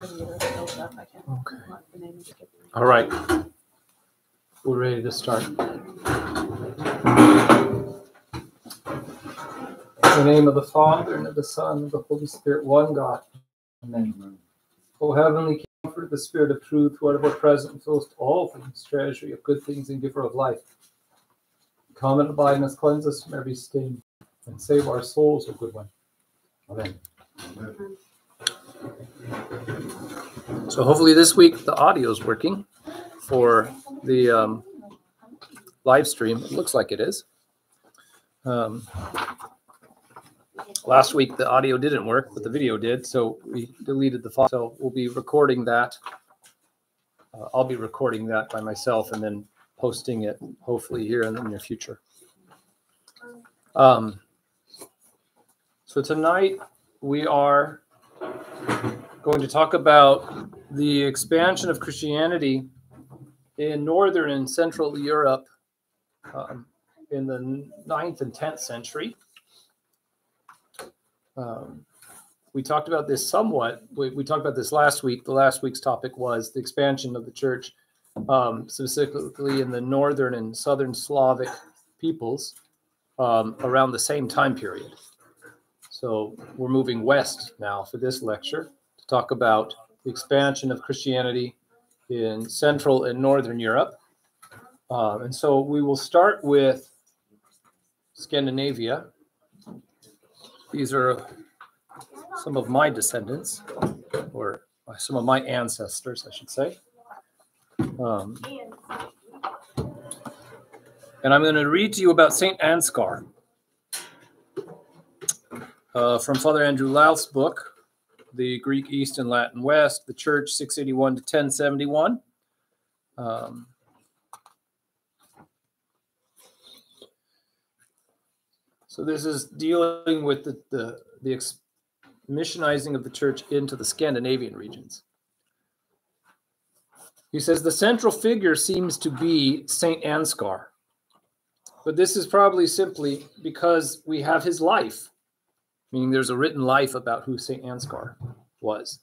Okay. All right. We're ready to start. In the name of the Father, and of the Son, and of the Holy Spirit, one God. Amen. O heavenly comfort, the Spirit of truth, who art ever present and fills all things, treasury of good things and giver of life. Come and abide in us, cleanse us from every stain, and save our souls, O good one. Amen. Amen. So hopefully this week the audio is working for the um, live stream. It looks like it is. Um, last week the audio didn't work, but the video did, so we deleted the file. So we'll be recording that. Uh, I'll be recording that by myself and then posting it hopefully here in the near future. Um, so tonight we are going to talk about the expansion of Christianity in northern and central Europe um, in the 9th and 10th century. Um, we talked about this somewhat. We, we, talked about this last week. The last week's topic was the expansion of the church, um, specifically in the northern and southern Slavic peoples um, around the same time period. So we're moving west now for this lecture talk about the expansion of Christianity in Central and Northern Europe. Um, and so we will start with Scandinavia. These are some of my descendants, or some of my ancestors, I should say. Um, and I'm going to read to you about St. Ansgar uh, from Father Andrew Louth's book, the Greek East and Latin West, the Church 681 to 1071. Um, so this is dealing with the, the, the missionizing of the church into the Scandinavian regions. He says the central figure seems to be Saint Ansgar, but this is probably simply because we have his life meaning there's a written life about who St. Ansgar was,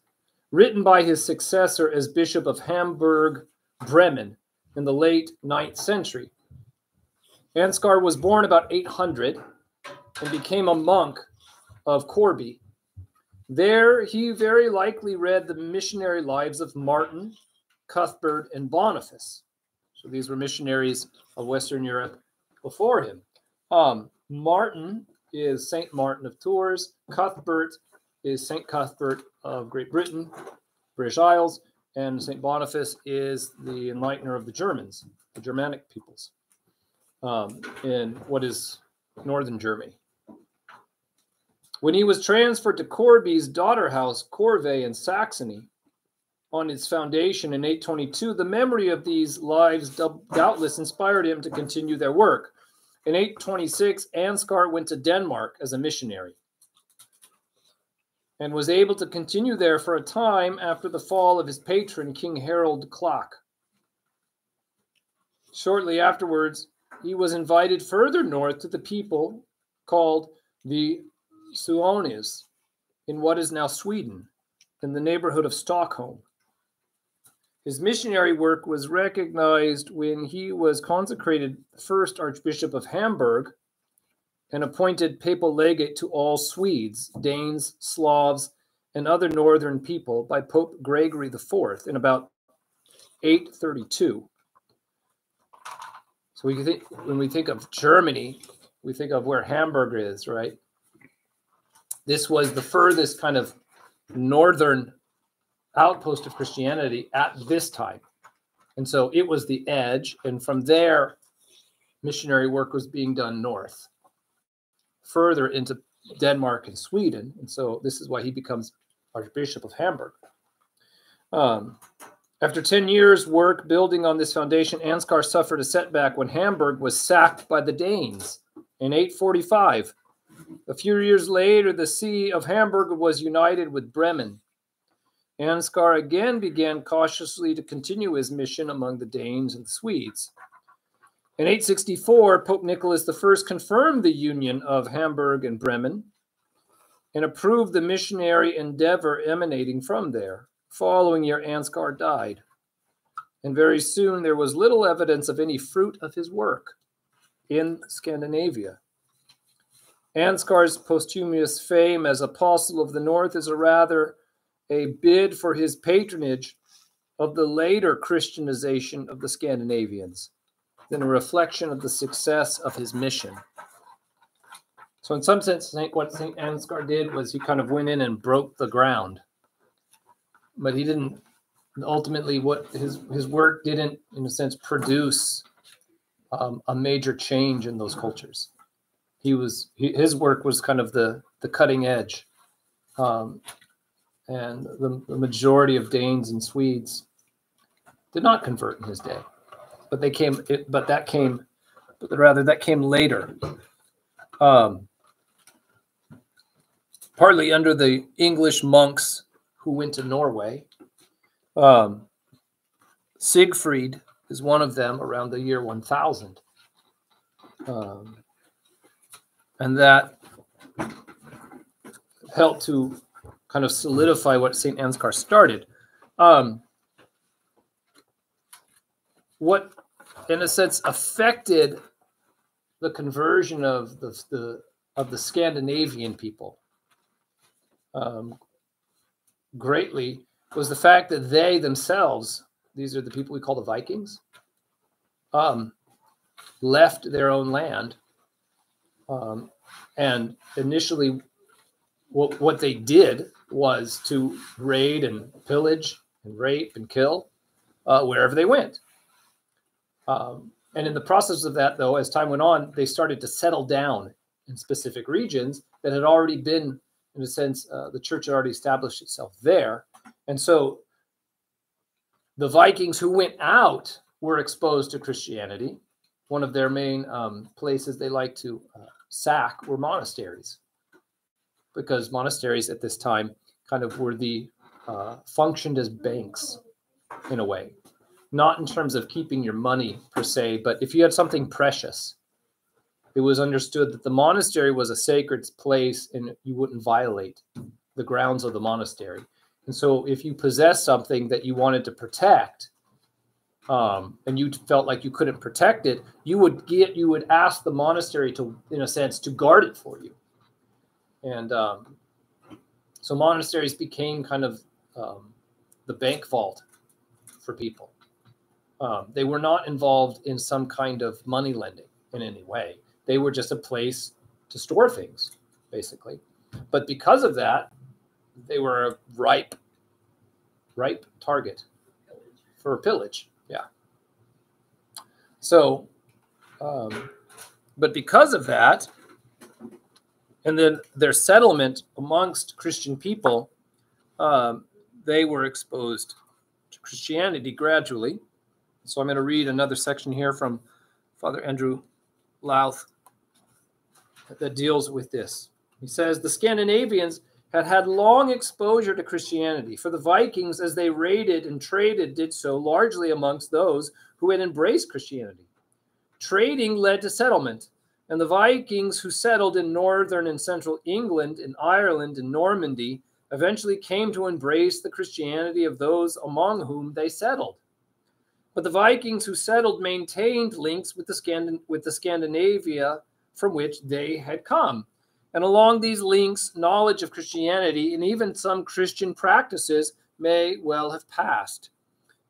written by his successor as Bishop of Hamburg Bremen in the late 9th century. Ansgar was born about 800 and became a monk of Corbie. There, he very likely read the missionary lives of Martin, Cuthbert, and Boniface. So these were missionaries of Western Europe before him. Um, Martin is Saint Martin of Tours. Cuthbert is Saint Cuthbert of Great Britain, British Isles, and Saint Boniface is the enlightener of the Germans, the Germanic peoples, um, in what is northern Germany. When he was transferred to Corbie's daughter house, Corvey in Saxony, on its foundation in 822, the memory of these lives doubtless inspired him to continue their work. In 826, Ansgar went to Denmark as a missionary and was able to continue there for a time after the fall of his patron, King Harold Klak. Shortly afterwards, he was invited further north to the people called the Suonis in what is now Sweden, in the neighborhood of Stockholm. His missionary work was recognized when he was consecrated first Archbishop of Hamburg and appointed papal legate to all Swedes, Danes, Slavs, and other northern people by Pope Gregory IV in about 832. So we think when we think of Germany, we think of where Hamburg is, right? This was the furthest kind of northern outpost of Christianity at this time. And so it was the edge. And from there, missionary work was being done north, further into Denmark and Sweden. And so this is why he becomes Archbishop of Hamburg. Um, after 10 years' work building on this foundation, Ansgar suffered a setback when Hamburg was sacked by the Danes in 845. A few years later, the See of Hamburg was united with Bremen Ansgar again began cautiously to continue his mission among the Danes and the Swedes. In 864, Pope Nicholas I confirmed the union of Hamburg and Bremen and approved the missionary endeavor emanating from there. following year, Ansgar died. And very soon there was little evidence of any fruit of his work in Scandinavia. Ansgar's posthumous fame as apostle of the North is a rather a bid for his patronage of the later Christianization of the Scandinavians than a reflection of the success of his mission. So, in some sense, what St. Ansgar did was he kind of went in and broke the ground, but he didn't. Ultimately, what his his work didn't, in a sense, produce um, a major change in those cultures. He was he, his work was kind of the the cutting edge, um, and the, the majority of Danes and Swedes did not convert in his day, but they came. It, but that came, but rather that came later. Um, partly under the English monks who went to Norway. Um, Siegfried is one of them around the year 1000. Um, and that helped to kind of solidify what St. Ansgar started. Um, what, in a sense, affected the conversion of the, the of the Scandinavian people um, greatly was the fact that they themselves, these are the people we call the Vikings, um, left their own land. Um, and initially, what, what they did was to raid and pillage and rape and kill uh, wherever they went. Um, and in the process of that, though, as time went on, they started to settle down in specific regions that had already been in a sense, uh, the church had already established itself there. And so the Vikings who went out were exposed to Christianity. One of their main um, places they like to uh, sack were monasteries, because monasteries at this time kind of were the uh, functioned as banks in a way, not in terms of keeping your money per se, but if you had something precious, it was understood that the monastery was a sacred place and you wouldn't violate the grounds of the monastery. And so if you possess something that you wanted to protect, um, and you felt like you couldn't protect it, you would get you would ask the monastery to, in a sense, to guard it for you. And um, so monasteries became kind of um, the bank vault for people. Um, they were not involved in some kind of money lending in any way. They were just a place to store things, basically. But because of that, they were a ripe, ripe target for pillage. Yeah. So, um, but because of that, and then their settlement amongst Christian people, um, they were exposed to Christianity gradually. So I'm going to read another section here from Father Andrew Louth that deals with this. He says the Scandinavians had had long exposure to Christianity, for the Vikings, as they raided and traded, did so largely amongst those who had embraced Christianity. Trading led to settlement, and the Vikings who settled in northern and central England, in Ireland, and Normandy eventually came to embrace the Christianity of those among whom they settled. But the Vikings who settled maintained links with the, Scandin- with the Scandinavia from which they had come. And along these links, knowledge of Christianity and even some Christian practices may well have passed.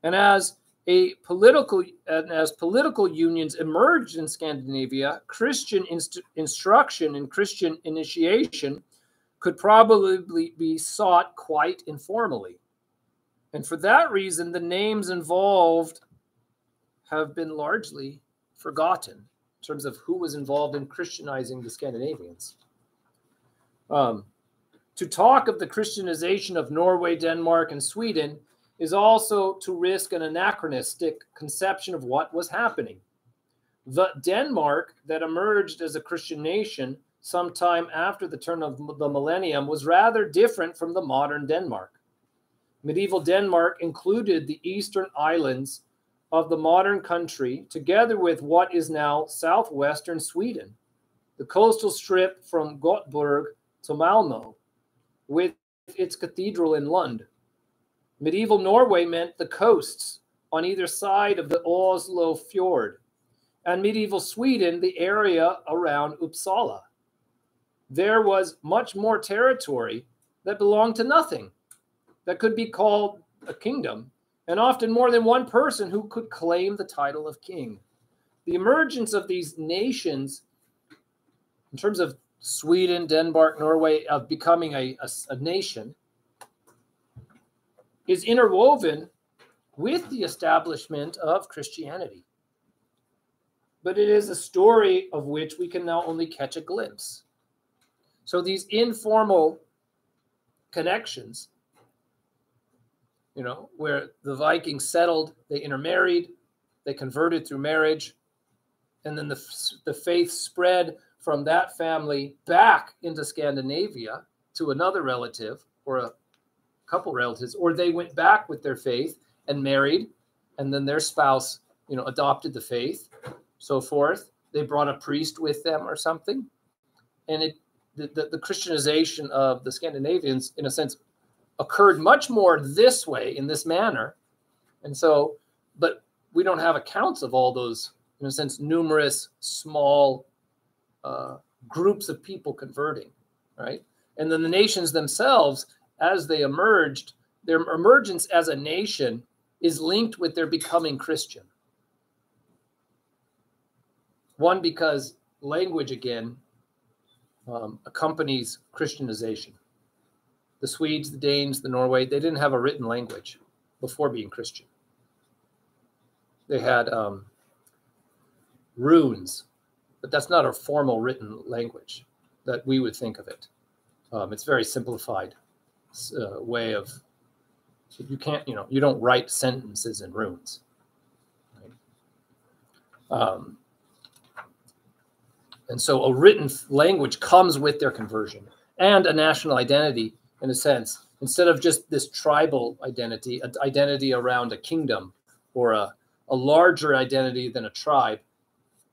And as a political and as political unions emerged in Scandinavia, Christian inst- instruction and Christian initiation could probably be sought quite informally. And for that reason, the names involved have been largely forgotten in terms of who was involved in Christianizing the Scandinavians. Um, to talk of the Christianization of Norway, Denmark, and Sweden is also to risk an anachronistic conception of what was happening. The Denmark that emerged as a Christian nation sometime after the turn of the millennium was rather different from the modern Denmark. Medieval Denmark included the eastern islands of the modern country, together with what is now southwestern Sweden, the coastal strip from Gothenburg to Malmo, with its cathedral in Lund. Medieval Norway meant the coasts on either side of the Oslo fjord, and medieval Sweden, the area around Uppsala. There was much more territory that belonged to nothing, that could be called a kingdom, and often more than one person who could claim the title of king. The emergence of these nations, in terms of Sweden, Denmark, Norway, of becoming a, a, a nation, is interwoven with the establishment of Christianity. But it is a story of which we can now only catch a glimpse. So these informal connections, you know, where the Vikings settled, they intermarried, they converted through marriage, and then the, the faith spread from that family back into Scandinavia to another relative or a couple relatives, or they went back with their faith and married, and then their spouse, you know, adopted the faith, so forth. They brought a priest with them or something, and it the, the, the Christianization of the Scandinavians, in a sense, occurred much more this way in this manner, and so, but we don't have accounts of all those, in a sense, numerous small uh, groups of people converting, right? And then the nations themselves as they emerged, their emergence as a nation is linked with their becoming Christian. One, because language again um, accompanies Christianization. The Swedes, the Danes, the Norway, they didn't have a written language before being Christian. They had um, runes, but that's not a formal written language that we would think of it. Um, it's very simplified uh, way of you can't you know you don't write sentences in runes. Right? um, and so a written language comes with their conversion and a national identity in a sense. Instead of just this tribal identity an identity around a kingdom or a, a larger identity than a tribe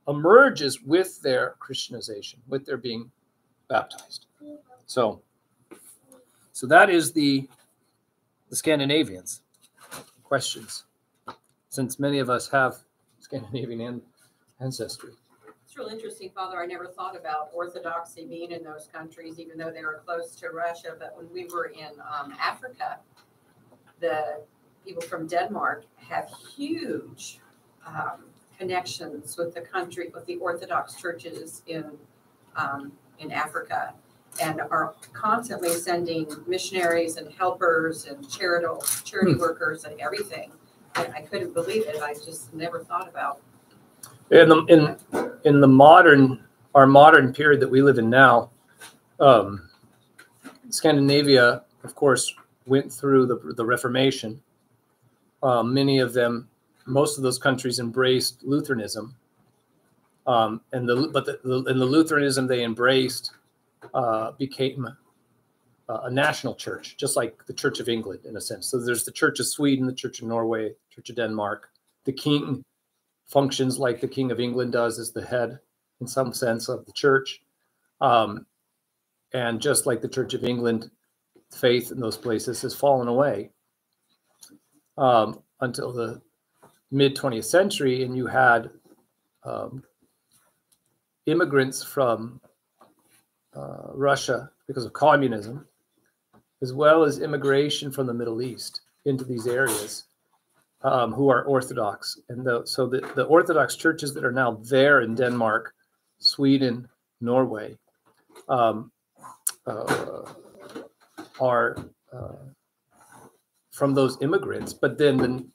emerges with their christianization with their being baptized. So so that is the the Scandinavians. Questions, since many of us have Scandinavian ancestry. It's really interesting, Father. I never thought about Orthodoxy being in those countries, even though they were close to Russia. But when we were in um, Africa, the people from Denmark have huge um, connections with the country, with the Orthodox churches in um, in Africa and are constantly sending missionaries and helpers and charitable charity hmm. workers and everything. I, I couldn't believe it. I just never thought about. In the in in the modern our modern period that we live in now, um, Scandinavia, of course, went through the the Reformation. Uh, many of them, most of those countries embraced Lutheranism, um, and the but the, the, in the Lutheranism they embraced uh, became a national church, just like the Church of England in a sense. So there's the Church of Sweden, the Church of Norway, Church of Denmark. The king functions like the King of England does as the head, in some sense, of the church. Um, and just like the Church of England, faith in those places has fallen away um, until the mid 20th century, and you had um, immigrants from uh, Russia because of communism, as well as immigration from the Middle East into these areas um, who are Orthodox. And the, so the, the Orthodox churches that are now there in Denmark, Sweden, Norway, um, uh, are uh, from those immigrants. But then the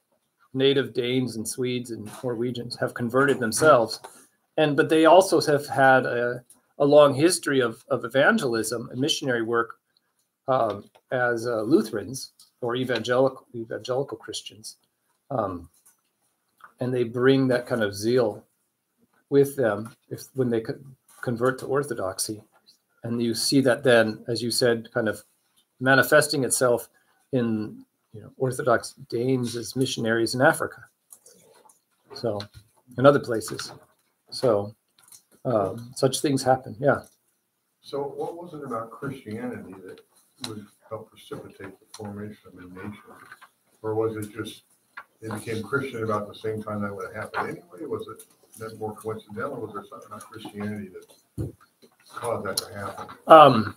native Danes and Swedes and Norwegians have converted themselves. And but they also have had a a long history of, of evangelism and missionary work um, as uh, Lutherans or evangelical evangelical Christians, um, and they bring that kind of zeal with them if when they convert to Orthodoxy, and you see that then, as you said, kind of manifesting itself in you know Orthodox Danes as missionaries in Africa, so in other places, so um, such things happen. Yeah. So what was it about Christianity that would help precipitate the formation of a nation? Or was it just, they became Christian about the same time that would have happened anyway? Was it that more coincidental? Was there something about Christianity that caused that to happen? um,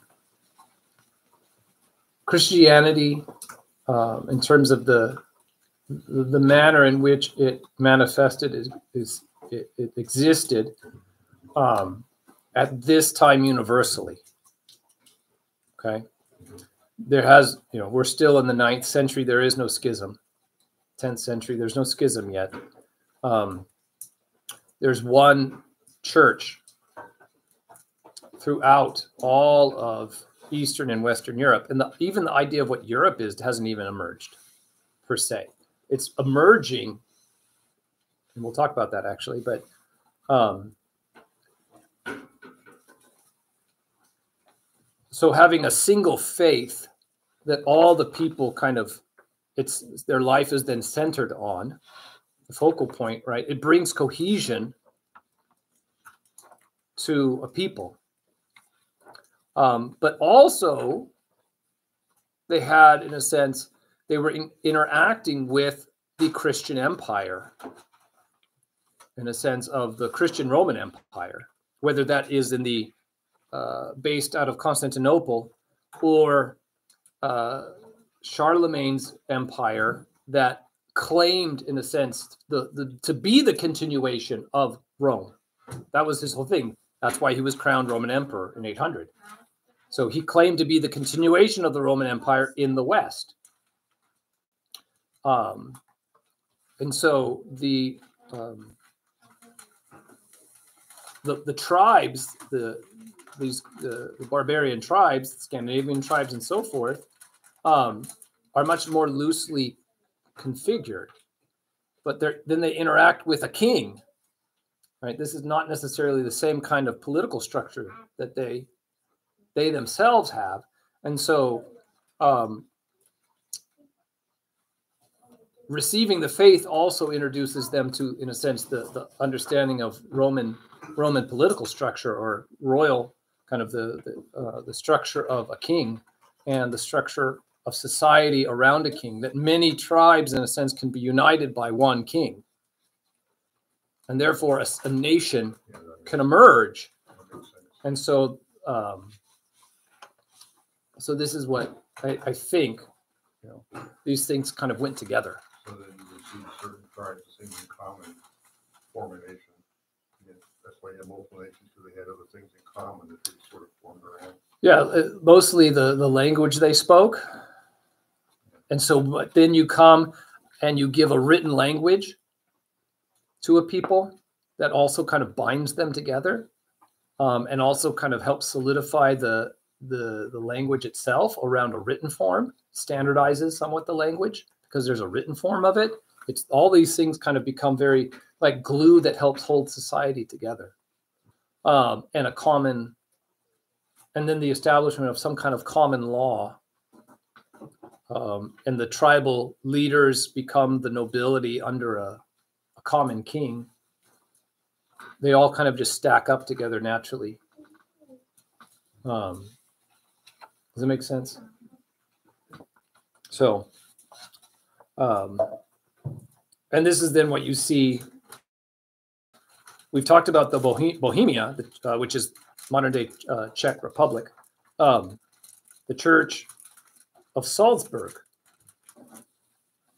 Christianity, um, in terms of the the manner in which it manifested is, is it, it existed um, at this time universally. Okay, there has you know we're still in the ninth century. There is no schism. Tenth century, there's no schism yet. Um, there's one church throughout all of Eastern and Western Europe. And the, even the idea of what Europe is hasn't even emerged per se. It's emerging, and we'll talk about that actually, but um, so having a single faith that all the people kind of it's their life is then centered on the focal point right it brings cohesion to a people. Um, but also, they had, in a sense, they were in, interacting with the Christian Empire, in a sense of the Christian Roman Empire, whether that is in the uh, based out of Constantinople or uh, Charlemagne's empire that claimed, in a sense, the, the to be the continuation of Rome. That was his whole thing. That's why he was crowned Roman emperor in 800. So he claimed to be the continuation of the Roman Empire in the West. Um, and so the, um, the the tribes, the these the, the barbarian tribes, Scandinavian tribes, and so forth, um, are much more loosely configured. But then they interact with a king, right? This is not necessarily the same kind of political structure that they they themselves have. And so um, receiving the faith also introduces them to, in a sense, the, the understanding of Roman Roman political structure or royal kind of the the, uh, the structure of a king and the structure of society around a king. That many tribes, in a sense, can be united by one king, and therefore a, a nation can emerge. And so um, so this is what I, I think, you know, these things kind of went together. So then you see certain tribes, in common formation. That's why you have multiple nations, because they had other things in common that they sort of formed around. Yeah, uh, mostly the, the language they spoke. And so but then you come and you give a written language to a people that also kind of binds them together um, and also kind of helps solidify the the, the language itself around a written form, standardizes somewhat the language because there's a written form of it. It's all these things kind of become very like glue that helps hold society together. Um, and a common, and then the establishment of some kind of common law. Um, and the tribal leaders become the nobility under a, a common king. They all kind of just stack up together naturally. Um, does it make sense? So, um, and this is then what you see. We've talked about the Bohemia, uh, which is modern day uh, Czech Republic. Um, the Church of Salzburg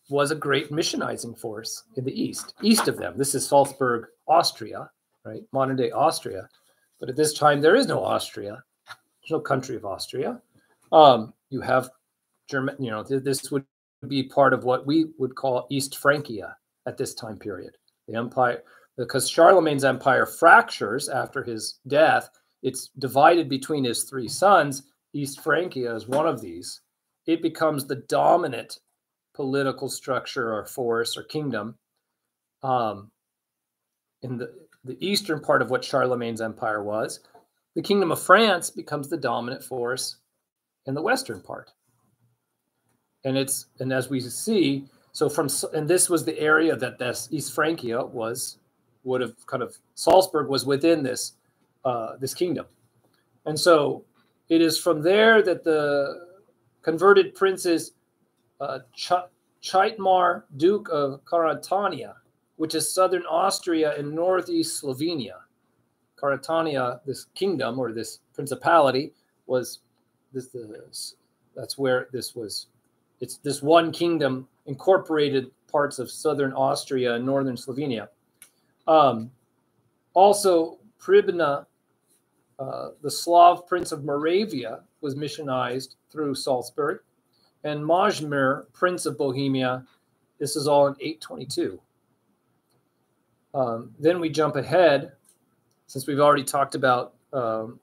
was a great missionizing force in the east, east of them. This is Salzburg, Austria, right? Modern day Austria. But at this time, there is no Austria. There's no country of Austria. Um, you have German, you know, th- this would be part of what we would call East Francia at this time period. The empire, because Charlemagne's empire fractures after his death, it's divided between his three sons. East Francia is one of these. It becomes the dominant political structure or force or kingdom um, in the, the eastern part of what Charlemagne's empire was. The kingdom of France becomes the dominant force in the western part. And it's and as we see, so from and this was the area that this East Francia was would have kind of Salzburg was within this uh, this kingdom, and so it is from there that the converted princes uh, Ch- Chitmar, Duke of Carantania, which is southern Austria and northeast Slovenia. Carantania, this kingdom or this principality, was this, this that's where this was. It's this one kingdom incorporated parts of southern Austria and northern Slovenia. Um, also, Pribina, uh, the Slav prince of Moravia, was missionized through Salzburg, and Mojmir, prince of Bohemia. This is all in 822. Um, then we jump ahead, since we've already talked about um,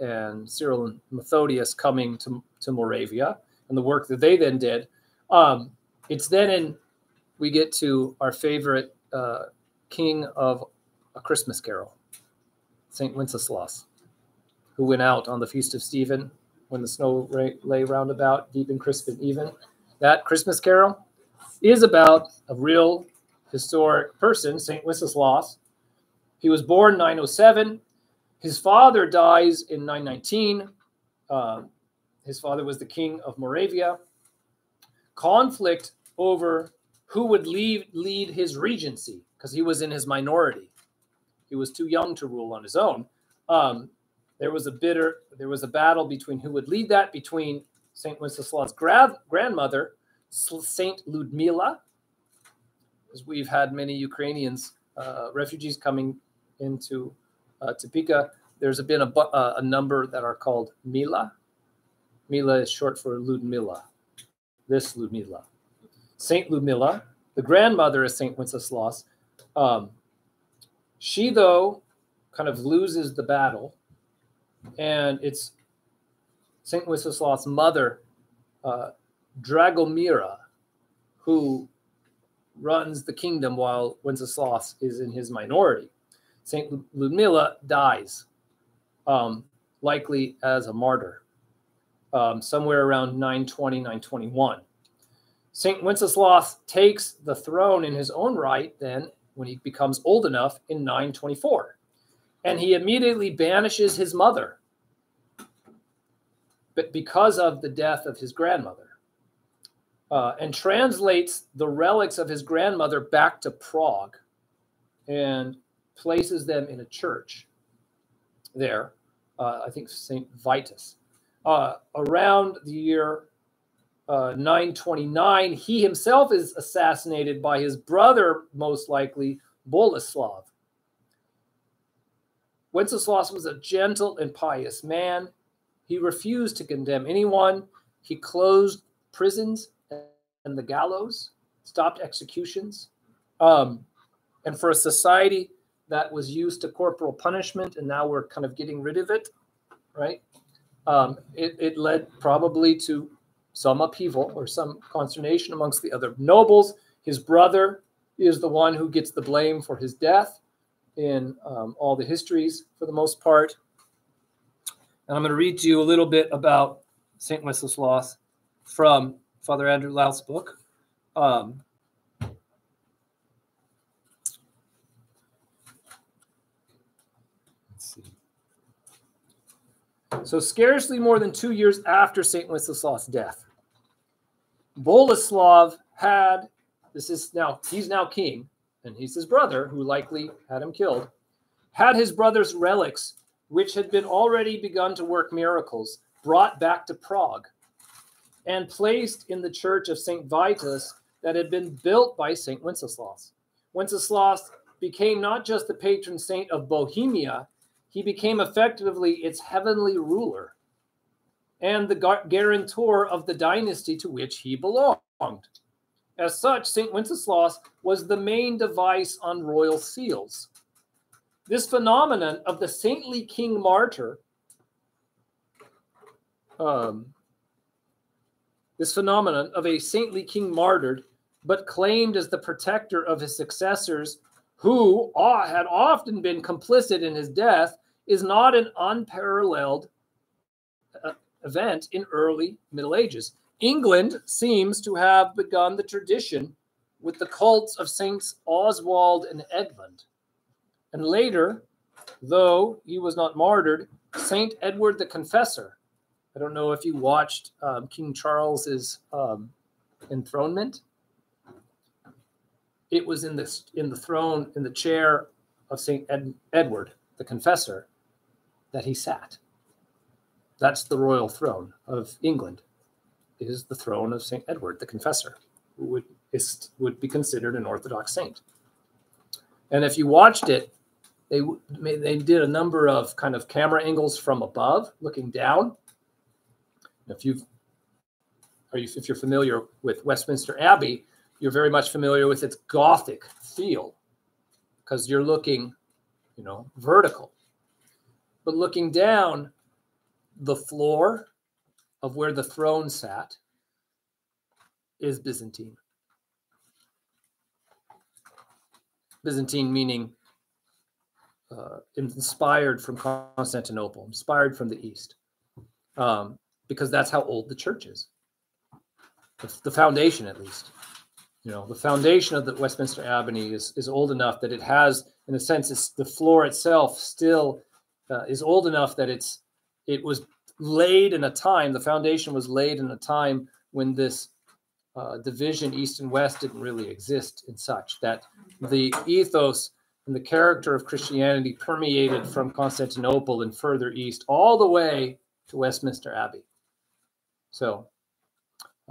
and Cyril and Methodius coming to, to Moravia and the work that they then did. Um, it's then in we get to our favorite uh, king of a Christmas carol, Saint Wenceslaus, who went out on the feast of Stephen when the snow lay round about, deep and crisp and even. That Christmas carol is about a real historic person, Saint Wenceslaus. He was born 907. His father dies in 919. Uh, his father was the king of Moravia. Conflict over who would lead his regency because he was in his minority. He was too young to rule on his own. Um, there was a bitter, there was a battle between who would lead that between Saint Wenceslaus' gra- grandmother, Saint Ludmila, because we've had many Ukrainians, uh, refugees coming into uh, Topeka. There's been a, uh, a number that are called Mila. Mila is short for Ludmila. This Ludmila. Saint Ludmila, the grandmother of Saint Wenceslaus. Um, she, though, kind of loses the battle, and it's Saint Wenceslaus' mother, uh, Dragomira, who runs the kingdom while Wenceslaus is in his minority. Saint Ludmila dies, um, likely as a martyr, um, somewhere around 920, 921. St. Wenceslaus takes the throne in his own right then when he becomes old enough in 924. And he immediately banishes his mother, but because of the death of his grandmother, uh, and translates the relics of his grandmother back to Prague and places them in a church there. Uh, I think St. Vitus. Uh, around the year uh, 929, he himself is assassinated by his brother, most likely, Boleslav. Wenceslaus was a gentle and pious man. He refused to condemn anyone. He closed prisons and the gallows, stopped executions. Um, and for a society that was used to corporal punishment, and now we're kind of getting rid of it, right? Um, it, it led probably to some upheaval or some consternation amongst the other nobles. His brother is the one who gets the blame for his death in um, all the histories for the most part. And I'm going to read to you a little bit about St. Wenceslaus from Father Andrew Louth's book. Um, So, scarcely more than two years after St. Wenceslaus' death, Boleslav had, this is now, he's now king, and he's his brother, who likely had him killed, had his brother's relics, which had been already begun to work miracles, brought back to Prague and placed in the church of St. Vitus that had been built by St. Wenceslaus. Wenceslaus became not just the patron saint of Bohemia, he became effectively its heavenly ruler and the guarantor of the dynasty to which he belonged. As such, St. Wenceslaus was the main device on royal seals. This phenomenon of the saintly king martyr, um, this phenomenon of a saintly king martyred, but claimed as the protector of his successors, who had often been complicit in his death, is not an unparalleled event in early Middle Ages. England seems to have begun the tradition with the cults of Saints Oswald and Edmund. And later, though he was not martyred, Saint Edward the Confessor. I don't know if you watched um, King Charles's um, enthronement, it was in this in the throne in the chair of Saint Ed, Edward, the Confessor, that he sat. That's the royal throne of England. Is the throne of Saint Edward, the Confessor, who would is, would be considered an Orthodox saint. And if you watched it, they they did a number of kind of camera angles from above, looking down. If you've are you if you're familiar with Westminster Abbey, you're very much familiar with its Gothic feel because you're looking, you know, vertical. But looking down, the floor of where the throne sat is Byzantine. Byzantine meaning uh, inspired from Constantinople, inspired from the East, um, because that's how old the church is. The, the, foundation, at least. You know, the foundation of the Westminster Abbey is, is old enough that it has, in a sense, it's, the floor itself still uh, is old enough that it's it was laid in a time. The foundation was laid in a time when this uh, division, east and west, didn't really exist, and such that the ethos and the character of Christianity permeated from Constantinople and further east all the way to Westminster Abbey. So,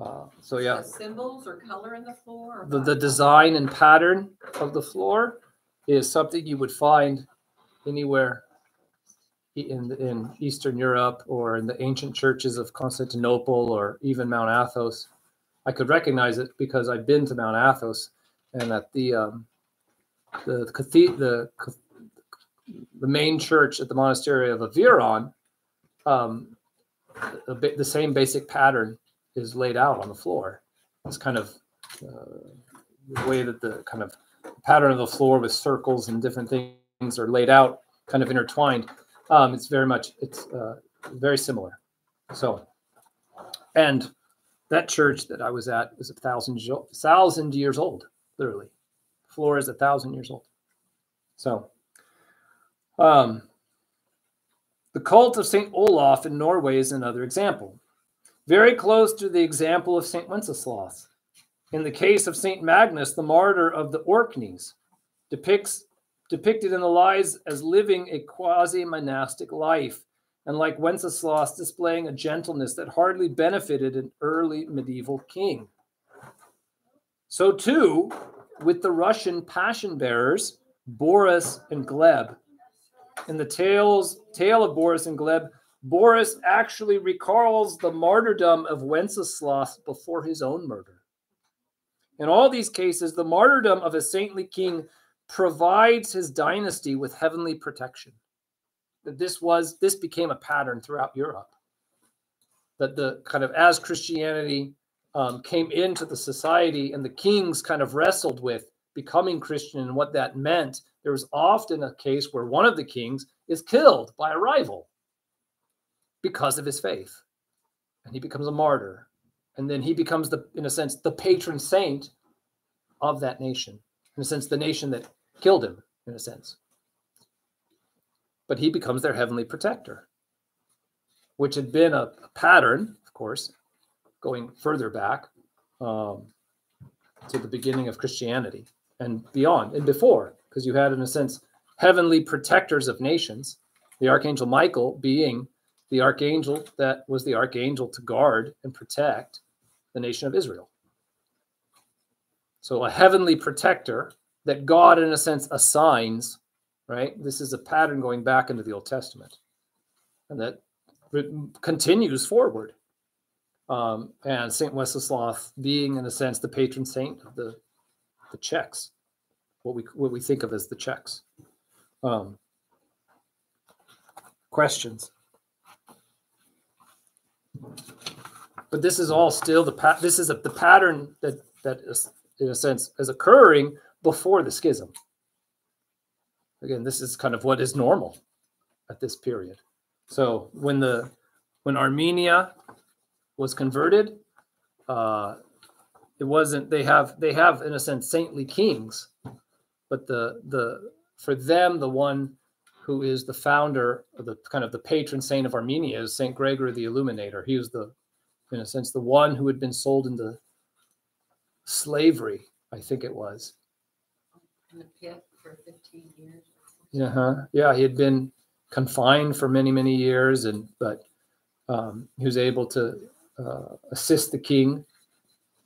uh, so yeah. So symbols or color in the floor? The, the design and pattern of the floor is something you would find anywhere in, in Eastern Europe or in the ancient churches of Constantinople or even Mount Athos. I could recognize it because I've been to Mount Athos and at the um, the the the main church at the monastery of Iviron, um, the, the same basic pattern is laid out on the floor. It's kind of uh, the way that the kind of pattern of the floor with circles and different things are laid out, kind of intertwined. Um, it's very much it's uh, very similar. So, and that church that I was at was a thousand thousand years old, literally floor is a thousand years old. So, um, the cult of St. Olaf in Norway is another example, very close to the example of St. Wenceslaus. In the case of St. Magnus, the martyr of the Orkneys, depicts depicted in the lies as living a quasi-monastic life, and like Wenceslaus, displaying a gentleness that hardly benefited an early medieval king. So too, with the Russian passion bearers, Boris and Gleb. In the tales, tale of Boris and Gleb, Boris actually recalls the martyrdom of Wenceslaus before his own murder. In all these cases, the martyrdom of a saintly king provides his dynasty with heavenly protection. That this was this became a pattern throughout Europe. That the kind of as Christianity um, came into the society and the kings kind of wrestled with becoming Christian and what that meant, there was often a case where one of the kings is killed by a rival because of his faith. And he becomes a martyr. And then he becomes the, in a sense, the patron saint of that nation. In a sense, the nation that killed him, in a sense. But he becomes their heavenly protector, which had been a, pattern, of course, going further back um, to the beginning of Christianity and beyond and before, because you had, in a sense, heavenly protectors of nations, the archangel Michael being the archangel that was the archangel to guard and protect the nation of Israel. So, a heavenly protector that God, in a sense, assigns, right? This is a pattern going back into the Old Testament and that continues forward um, and Saint Wenceslaus being, in a sense, the patron saint of the the Czechs, what we what we think of as the Czechs. Um, questions, but this is all still the pa- this is a, the pattern that that is, in a sense, is occurring before the schism. Again, this is kind of what is normal at this period. So when the when Armenia was converted. Uh, it wasn't. They have they have in a sense saintly kings, but the the for them the one who is the founder of the kind of the patron saint of Armenia is Saint Gregory the Illuminator. He was the in a sense the one who had been sold into slavery, I think it was. In the pit for fifteen years. Yeah, huh yeah, he had been confined for many, many years, and but um, he was able to uh, assist the king.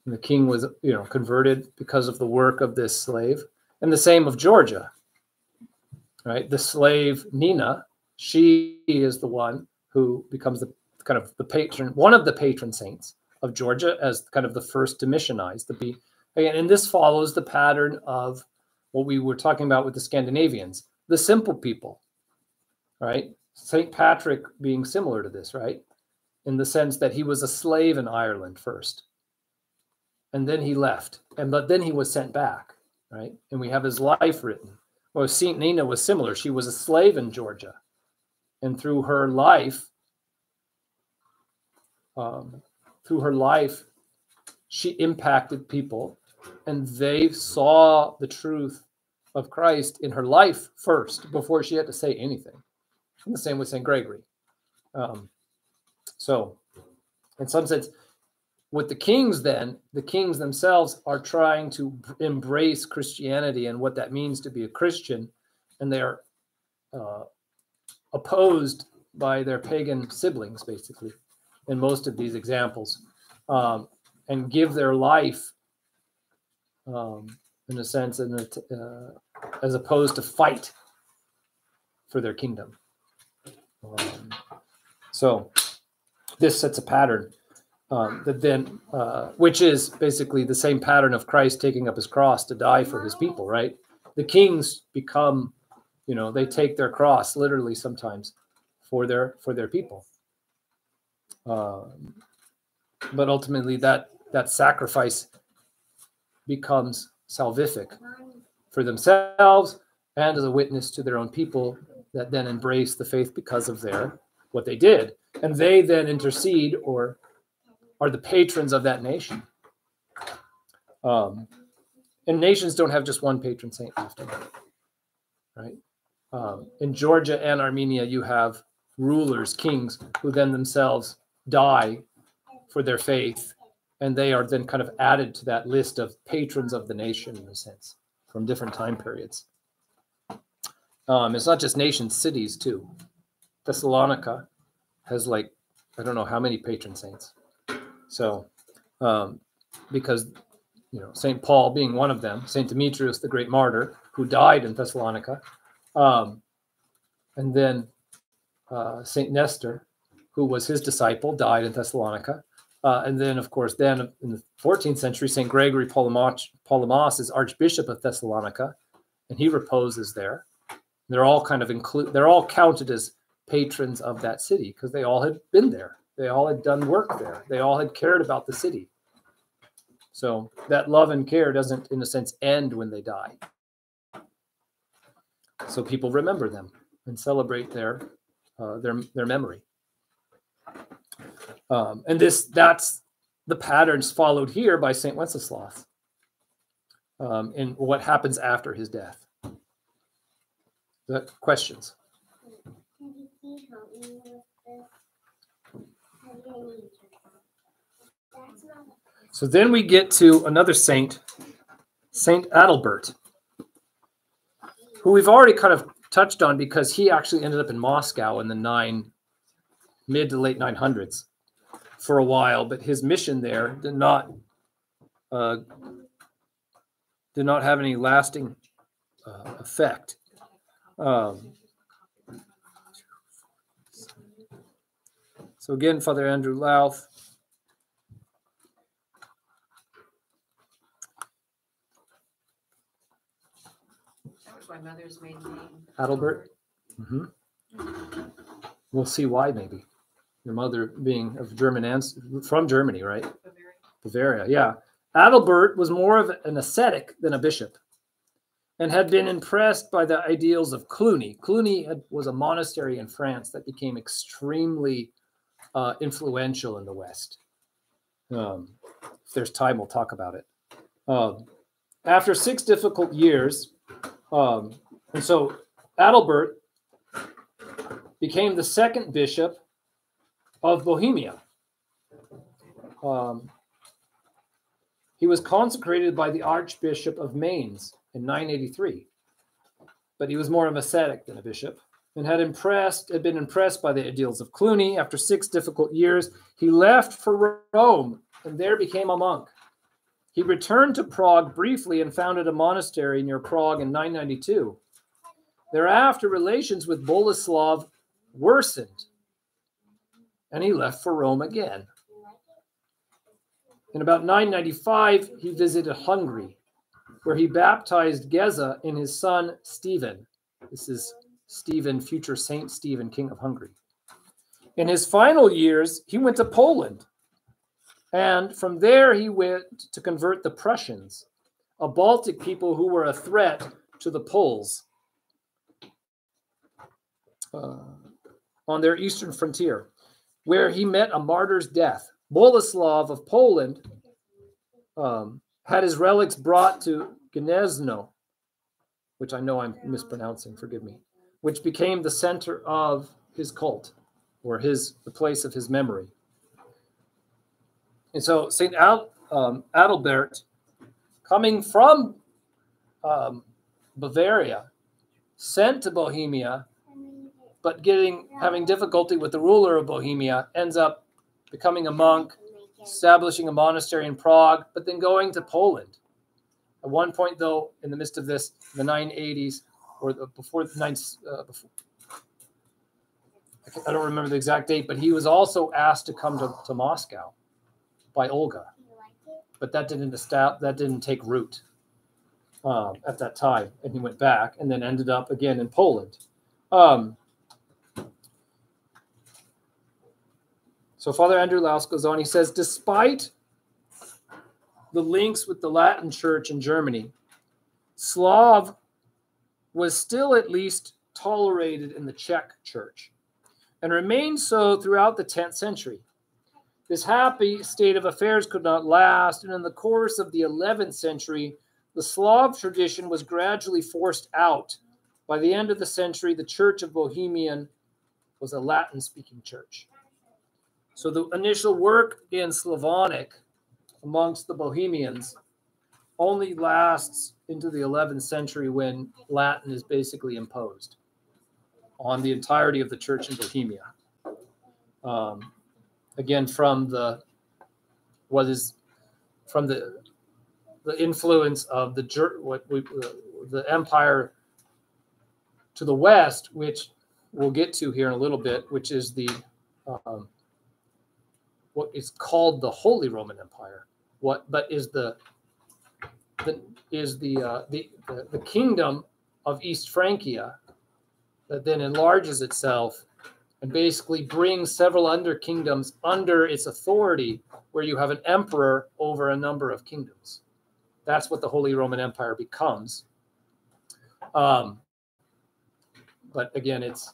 And the king was, you know, converted because of the work of this slave, and the same of Georgia. Right, the slave Nina, she is the one who becomes the kind of the patron, one of the patron saints of Georgia, as kind of the first to missionize the be. And this follows the pattern of what we were talking about with the Scandinavians, the simple people, right? St. Patrick being similar to this, right? In the sense that he was a slave in Ireland first. And then he left. And but then he was sent back, right? And we have his life written. Well, St. Nina was similar. She was a slave in Georgia. And through her life, um, through her life, she impacted people and they saw the truth of Christ in her life first before she had to say anything. And the same with St. Gregory. Um, so, in some sense, with the kings, then, the kings themselves are trying to embrace Christianity and what that means to be a Christian, and they are uh, opposed by their pagan siblings, basically, in most of these examples, um, and give their life um, in a sense, in a, uh, as opposed to fight for their kingdom. Um, so this sets a pattern um, that then, uh, which is basically the same pattern of Christ taking up his cross to die for his people, right? The kings become, you know, they take their cross literally sometimes for their for their people. Um, but ultimately, that that sacrifice becomes salvific for themselves and as a witness to their own people that then embrace the faith because of their what they did. And they then intercede or are the patrons of that nation. Um, and nations don't have just one patron saint often right? Um, in georgia and armenia you have rulers kings who then themselves die for their faith and they are then kind of added to that list of patrons of the nation in a sense from different time periods. Um, it's not just nations, cities too. Thessalonica has like I don't know how many patron saints. So um, because you know Saint Paul being one of them, Saint Demetrius the great martyr who died in Thessalonica, um, and then uh, Saint Nestor, who was his disciple, died in Thessalonica. Uh, and then, of course, then in the 14th century, St. Gregory Palamas is Archbishop of Thessalonica, and he reposes there. They're all kind of include. They're all counted as patrons of that city because they all had been there. They all had done work there. They all had cared about the city. So that love and care doesn't, in a sense, end when they die. So people remember them and celebrate their uh, their their memory. Um, and this that's the patterns followed here by Saint Wenceslaus um, in what happens after his death. The questions. So then we get to another saint, Saint Adalbert, who we've already kind of touched on because he actually ended up in Moscow in the nine mid to late 900s for a while, but his mission there did not uh, did not have any lasting uh, effect. Um, so again, Father Andrew Louth. That was my mother's maiden name. Adalbert. Mm-hmm. We'll see why, maybe your mother being of German and from Germany, right? Bavaria. Bavaria, yeah. Adalbert was more of an ascetic than a bishop and had been impressed by the ideals of Cluny. Cluny had, was a monastery in France that became extremely uh, influential in the West. Um, if there's time, we'll talk about it. Um, after six difficult years, um, and so Adalbert became the second bishop of Bohemia. Um, He was consecrated by the Archbishop of Mainz in 983, but he was more of a ascetic than a bishop and had impressed had been impressed by the ideals of Cluny. After six difficult years, he left for Rome and there became a monk. He returned to Prague briefly and founded a monastery near Prague in 992. Thereafter, relations with Boleslav worsened, and he left for Rome again. In about 995, he visited Hungary, where he baptized Geza in his son Stephen. This is Stephen, future Saint Stephen, King of Hungary. In his final years, he went to Poland. And from there, he went to convert the Prussians, a Baltic people who were a threat to the Poles uh, on their eastern frontier, where he met a martyr's death. Boleslav of Poland um, had his relics brought to Gniezno, which I know I'm mispronouncing, forgive me which became the center of his cult or his the place of his memory. And so Saint Al, um, Adalbert, coming from um, Bavaria, sent to Bohemia, but getting having difficulty with the ruler of Bohemia, ends up becoming a monk, establishing a monastery in Prague, but then going to Poland. At one point, though, in the midst of this, the 980s, or the, before the ninth, uh, before, I don't remember the exact date, but he was also asked to come to, to Moscow by Olga, but that didn't establish, that didn't take root um, at that time, and he went back and then ended up again in Poland. Um, so Father Andrew Louth goes on. He says, despite the links with the Latin Church in Germany, Slav was still at least tolerated in the Czech church and remained so throughout the 10th century. This happy state of affairs could not last, and in the course of the 11th century, the Slav tradition was gradually forced out. By the end of the century, the Church of Bohemian was a Latin speaking church. So the initial work in Slavonic amongst the Bohemians only lasts into the 11th century when Latin is basically imposed on the entirety of the church in Bohemia. Um, again, from the what is from the the influence of the what we the empire to the west, which we'll get to here in a little bit, which is the um, what is called the Holy Roman Empire. What but is the the, is the, uh, the, the, the kingdom of East Francia that then enlarges itself and basically brings several under kingdoms under its authority, where you have an emperor over a number of kingdoms. That's what the Holy Roman Empire becomes. Um, but again, it's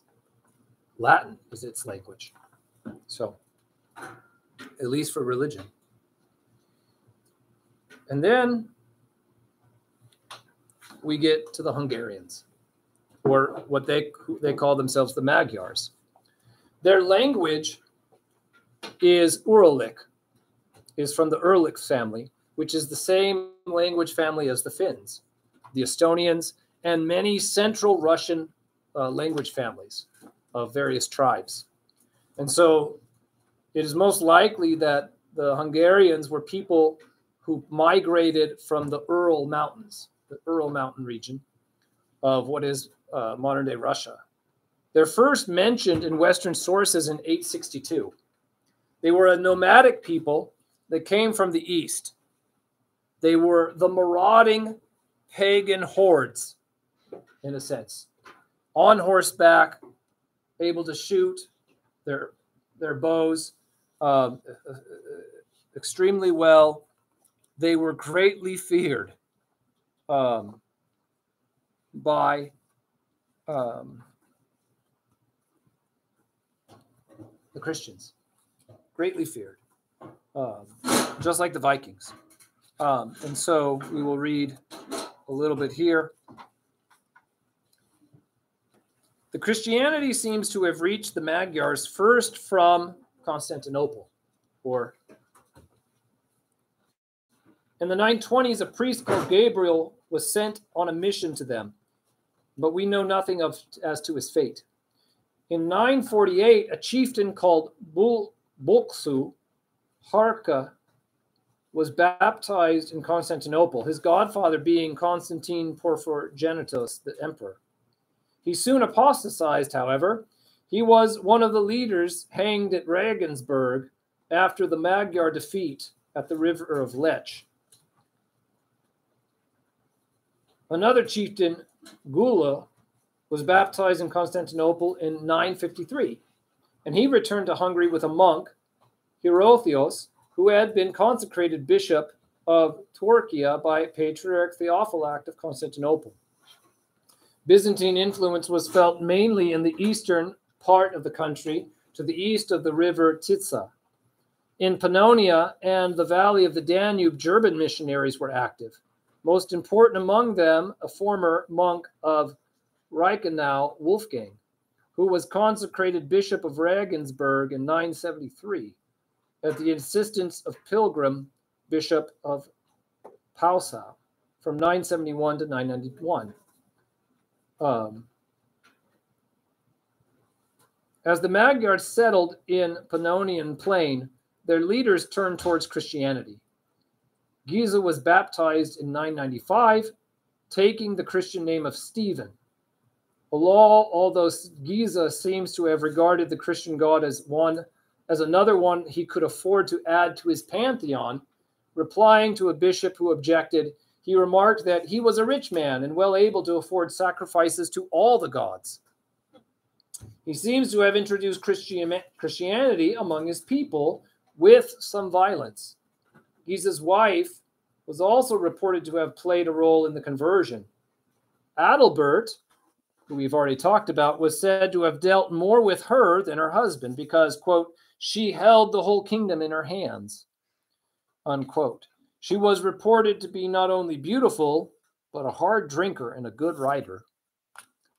Latin is its language. So, at least for religion. And then we get to the Hungarians, or what they they call themselves the Magyars. Their language is Uralic, is from the Uralic family, which is the same language family as the Finns, the Estonians, and many Central Russian uh, language families of various tribes. And so it is most likely that the Hungarians were people who migrated from the Ural Mountains the Ural Mountain region of what is uh, modern day Russia. They're first mentioned in Western sources in 862. They were a nomadic people that came from the east. They were the marauding pagan hordes, in a sense, on horseback, able to shoot their, their bows um, extremely well. They were greatly feared um, by um, the Christians, greatly feared, um, just like the Vikings. Um, and so we will read a little bit here. The Christianity seems to have reached the Magyars first from Constantinople, or In the 920s, a priest called Gabriel was sent on a mission to them, but we know nothing of as to his fate. In 948, a chieftain called Bul- Bulcsu Harka was baptized in Constantinople, his godfather being Constantine Porphyrogenitus, the emperor. He soon apostatized, however. He was one of the leaders hanged at Regensburg after the Magyar defeat at the river of Lech. Another chieftain, Gyula, was baptized in Constantinople in 953, and he returned to Hungary with a monk, Hierotheos, who had been consecrated bishop of Torquia by Patriarch Theophylact of Constantinople. Byzantine influence was felt mainly in the eastern part of the country to the east of the river Tisza. In Pannonia and the valley of the Danube, German missionaries were active. Most important among them, a former monk of Reichenau, Wolfgang, who was consecrated bishop of Regensburg in 973 at the insistence of Pilgrim, bishop of Passau, from 971 to 991. Um, as the Magyars settled in Pannonian Plain, their leaders turned towards Christianity. Geza was baptized in 995, taking the Christian name of Stephen. Although Geza seems to have regarded the Christian God as one, as another one he could afford to add to his pantheon, replying to a bishop who objected, he remarked that he was a rich man and well able to afford sacrifices to all the gods. He seems to have introduced Christianity among his people with some violence. Geza's wife was also reported to have played a role in the conversion. Adalbert, who we've already talked about, was said to have dealt more with her than her husband because, quote, she held the whole kingdom in her hands, unquote. She was reported to be not only beautiful, but a hard drinker and a good rider,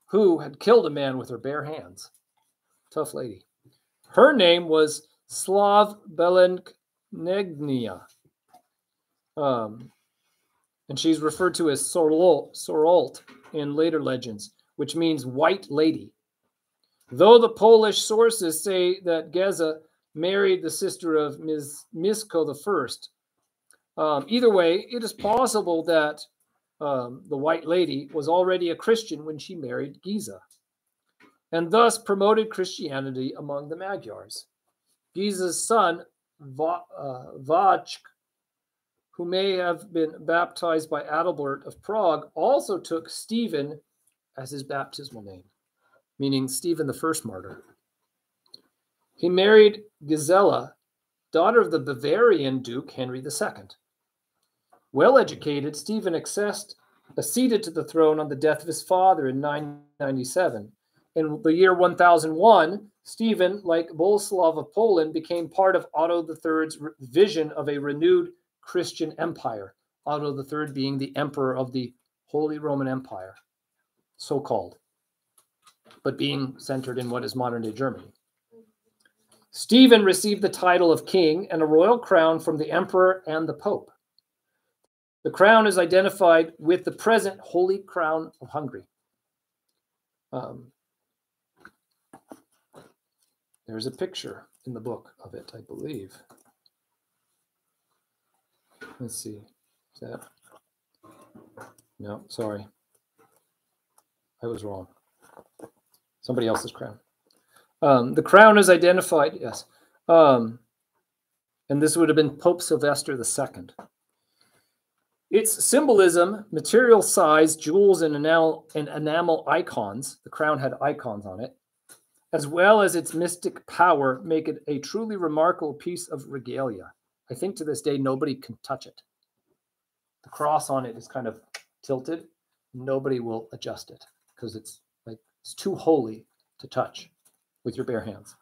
who had killed a man with her bare hands. Tough lady. Her name was Slav Beleknegini. Um, and she's referred to as Sorol, Sorolt in later legends, which means white lady. Though the Polish sources say that Geza married the sister of Ms. Mieszko I, um, either way, it is possible that um, the white lady was already a Christian when she married Geza, and thus promoted Christianity among the Magyars. Geza's son, Va- uh, Vajk, who may have been baptized by Adalbert of Prague, also took Stephen as his baptismal name, meaning Stephen the first martyr. He married Gisela, daughter of the Bavarian Duke Henry II. Well educated, Stephen accessed, acceded to the throne on the death of his father in 997. In the year 1001, Stephen, like Boleslav of Poland, became part of Otto III's vision of a renewed Christian empire, Otto III being the emperor of the Holy Roman Empire, so called, but being centered in what is modern day Germany. Stephen received the title of king and a royal crown from the emperor and the pope. The crown is identified with the present Holy Crown of Hungary. Um, there's a picture in the book of it, I believe. Let's see. Is that? No, sorry. I was wrong. Somebody else's crown. Um, the crown is identified, yes. Um, and this would have been Pope Sylvester II. Its symbolism, material size, jewels, and enamel, and enamel icons, the crown had icons on it, as well as its mystic power, make it a truly remarkable piece of regalia. I think to this day, nobody can touch it. The cross on it is kind of tilted. Nobody will adjust it because it's like it's too holy to touch with your bare hands.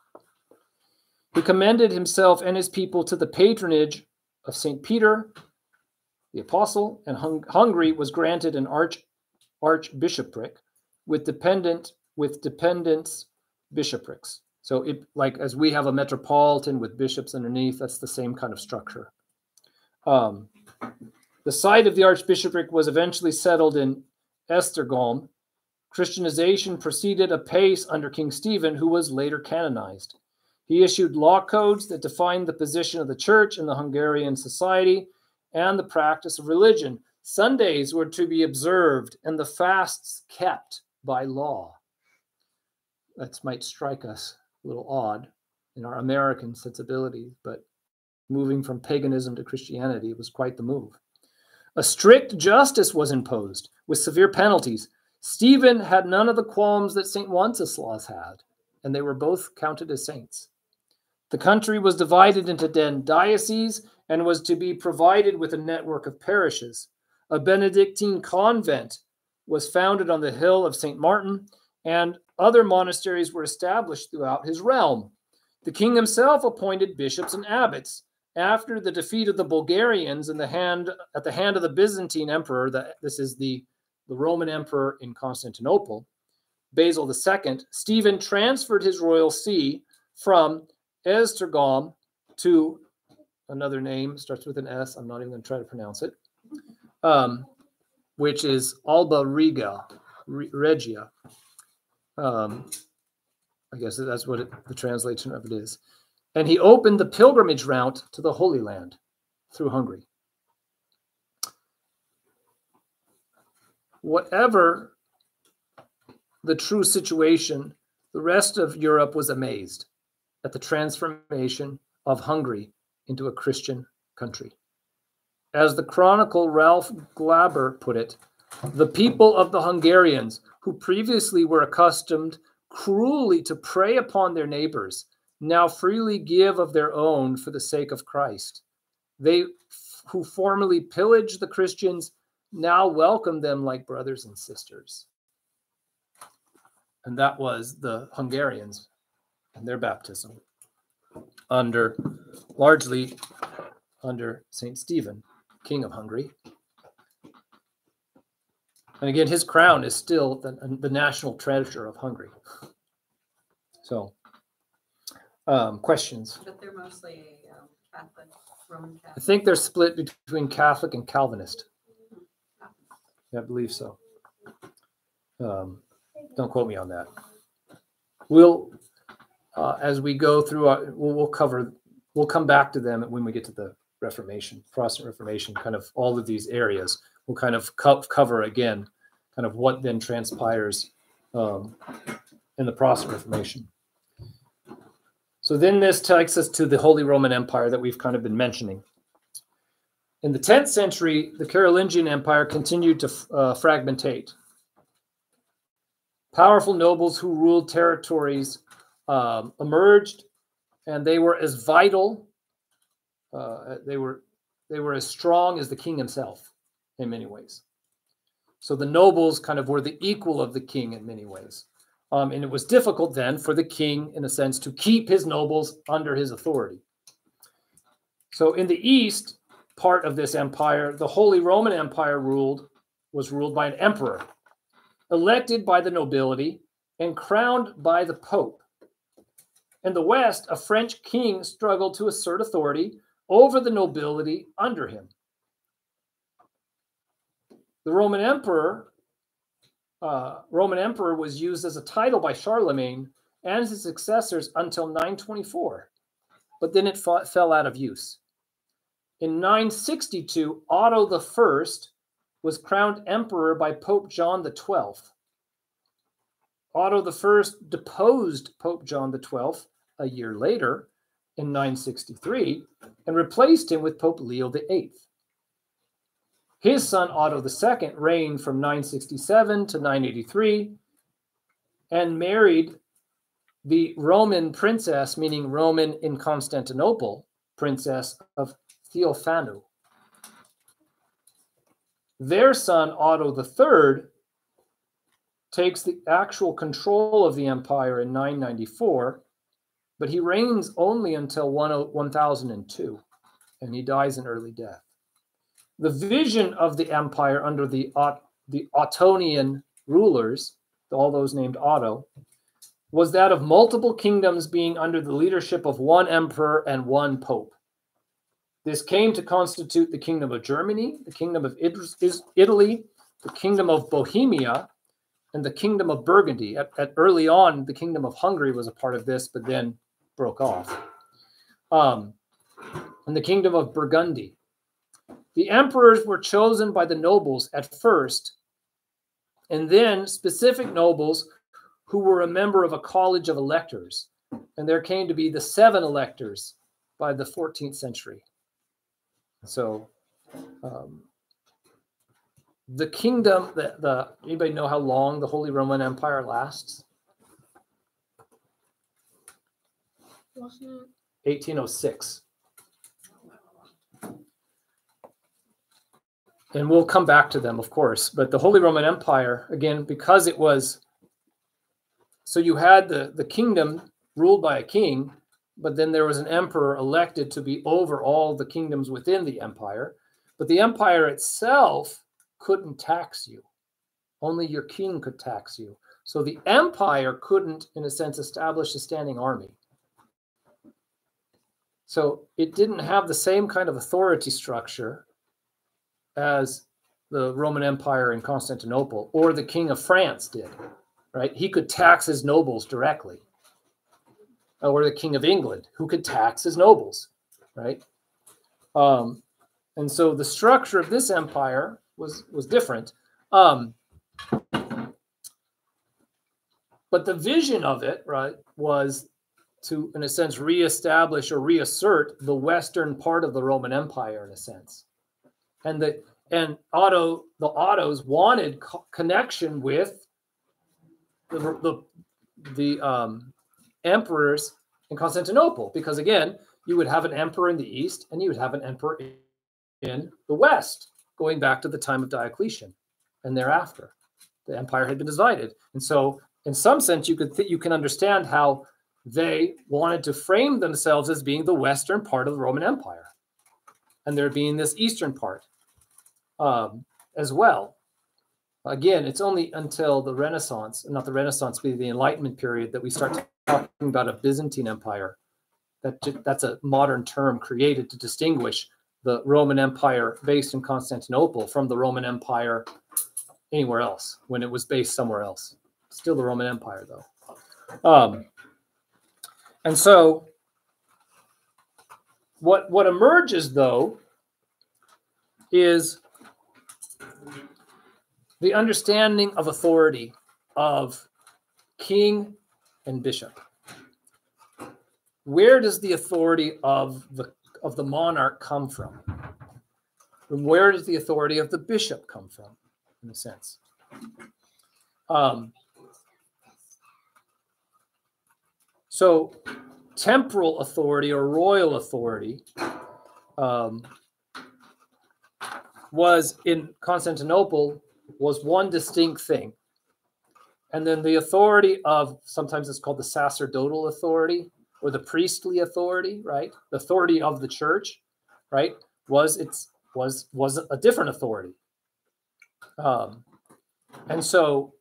He commended himself and his people to the patronage of St. Peter, the apostle, and Hung- Hungary was granted an arch archbishopric with dependent with dependents bishoprics. So it like as we have a metropolitan with bishops underneath, that's the same kind of structure. Um, The site of the archbishopric was eventually settled in Esztergom. Christianization proceeded apace under King Stephen, who was later canonized. He issued law codes that defined the position of the church in the Hungarian society and the practice of religion. Sundays were to be observed and the fasts kept by law. That might strike us a little odd in our American sensibilities, but moving from paganism to Christianity was quite the move. A strict justice was imposed with severe penalties. Stephen had none of the qualms that St. Wenceslas had, and they were both counted as saints. The country was divided into ten dioceses and was to be provided with a network of parishes. A Benedictine convent was founded on the hill of St. Martin, and other monasteries were established throughout his realm. The king himself appointed bishops and abbots. After the defeat of the Bulgarians in the hand at the hand of the Byzantine emperor, the, this is the, the Roman emperor in Constantinople, Basil II, Stephen transferred his royal see from Esztergom to another name, starts with an S. I'm not even going to try to pronounce it, um, which is Alba Riga, Regia. Um, I guess that's what it, the translation of it is. And he opened the pilgrimage route to the Holy Land through Hungary. Whatever the true situation, the rest of Europe was amazed at the transformation of Hungary into a Christian country. As the chronicle Ralph Glaber put it, the people of the Hungarians, who previously were accustomed cruelly to prey upon their neighbors, now freely give of their own for the sake of Christ. They who formerly pillaged the Christians now welcome them like brothers and sisters. And that was the Hungarians and their baptism under largely under St. Stephen, King of Hungary. And again, his crown is still the, the national treasure of Hungary. So, um, questions? But they're mostly um, Catholic, Roman I think they're split between Catholic and Calvinist. Yeah, I believe so. Um, don't quote me on that. We'll, uh, as we go through, our, we'll, we'll cover, we'll come back to them when we get to the Reformation, Protestant Reformation, kind of all of these areas. We'll kind of co- cover again, kind of what then transpires um, in the Protestant Reformation. So then this takes us to the Holy Roman Empire that we've kind of been mentioning. In the 10th century, the Carolingian Empire continued to uh, fragmentate. Powerful nobles who ruled territories um, emerged, and they were as vital, uh, they were they were as strong as the king himself in many ways. So the nobles kind of were the equal of the king in many ways. Um, and it was difficult then for the king, in a sense, to keep his nobles under his authority. So in the east part of this empire, the Holy Roman Empire ruled was ruled by an emperor, elected by the nobility and crowned by the pope. In the west, a French king struggled to assert authority over the nobility under him. The Roman emperor uh, Roman emperor was used as a title by Charlemagne and his successors until 924, but then it fought, fell out of use. In 962, Otto I was crowned emperor by Pope John XII. Otto I deposed Pope John XII a year later in 963 and replaced him with Pope Leo VIII. His son Otto II reigned from 967 to 983 and married the Roman princess, meaning Roman in Constantinople, princess of Theophanu. Their son Otto III takes the actual control of the empire in 994, but he reigns only until 1002, and he dies in early death. The vision of the empire under the, the Ottonian rulers, all those named Otto, was that of multiple kingdoms being under the leadership of one emperor and one pope. This came to constitute the kingdom of Germany, the kingdom of Italy, the kingdom of Bohemia, and the kingdom of Burgundy. At, at, early on, the kingdom of Hungary was a part of this, but then broke off. Um, and the kingdom of Burgundy. The emperors were chosen by the nobles at first, and then specific nobles who were a member of a college of electors. And there came to be the seven electors by the 14th century. So, um, the kingdom, the, the anybody know how long the Holy Roman Empire lasts? 1806. And we'll come back to them, of course. But the Holy Roman Empire, again, because it was so you had the, the kingdom ruled by a king, but then there was an emperor elected to be over all the kingdoms within the empire. But the empire itself couldn't tax you. Only your king could tax you. So the empire couldn't, in a sense, establish a standing army. So it didn't have the same kind of authority structure as the Roman Empire in Constantinople or the King of France did, right? He could tax his nobles directly. Or the King of England, who could tax his nobles, right? Um, and so the structure of this empire was was different. Um, but the vision of it, right, was to, in a sense, reestablish or reassert the western part of the Roman Empire, in a sense, and the and Otto, the Ottos wanted co- connection with the the, the um, emperors in Constantinople, because again, you would have an emperor in the east and you would have an emperor in the west going back to the time of Diocletian and thereafter. The empire had been divided. And so, in some sense, you could th- you can understand how they wanted to frame themselves as being the western part of the Roman Empire, and there being this eastern part um, as well. Again, it's only until the Renaissance, not the Renaissance, but the Enlightenment period, that we start talking about a Byzantine Empire. That that's a modern term created to distinguish the Roman Empire based in Constantinople from the Roman Empire anywhere else when it was based somewhere else. Still the Roman Empire, though. Um, and so, what what emerges though is the understanding of authority of king and bishop. Where does the authority of the of the monarch come from? And where does the authority of the bishop come from, in a sense? Um, so, temporal authority or royal authority um, was in Constantinople was one distinct thing. And then the authority of sometimes it's called the sacerdotal authority or the priestly authority, right? The authority of the church, right? Was it's was was a different authority. Um, and so